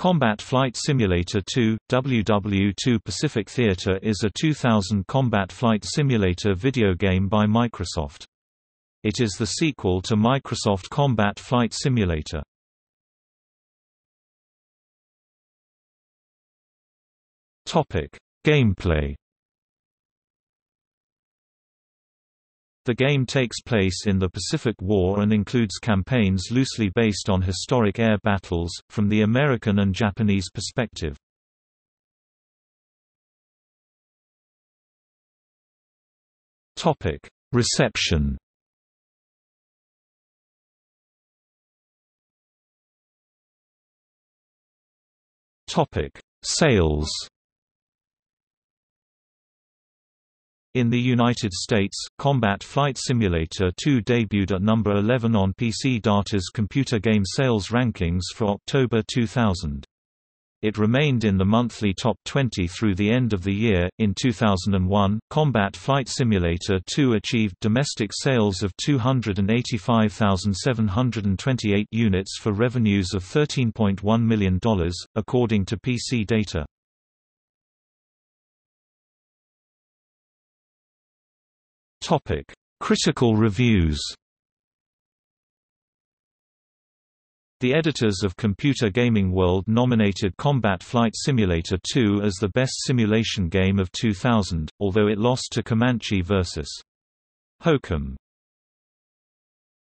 Combat Flight Simulator 2 – WW2 Pacific Theater is a 2000 combat flight simulator video game by Microsoft. It is the sequel to Microsoft Combat Flight Simulator. Gameplay The game takes place in the Pacific War and includes campaigns loosely based on historic air battles, from the American and Japanese perspective. Reception Sales In the United States, Combat Flight Simulator 2 debuted at number 11 on PC Data's computer game sales rankings for October 2000. It remained in the monthly top 20 through the end of the year. In 2001, Combat Flight Simulator 2 achieved domestic sales of 285,728 units for revenues of $13.1 million, according to PC Data. Topic: Critical reviews. The editors of Computer Gaming World nominated Combat Flight Simulator 2 as the best simulation game of 2000, although it lost to Comanche vs. Hokum.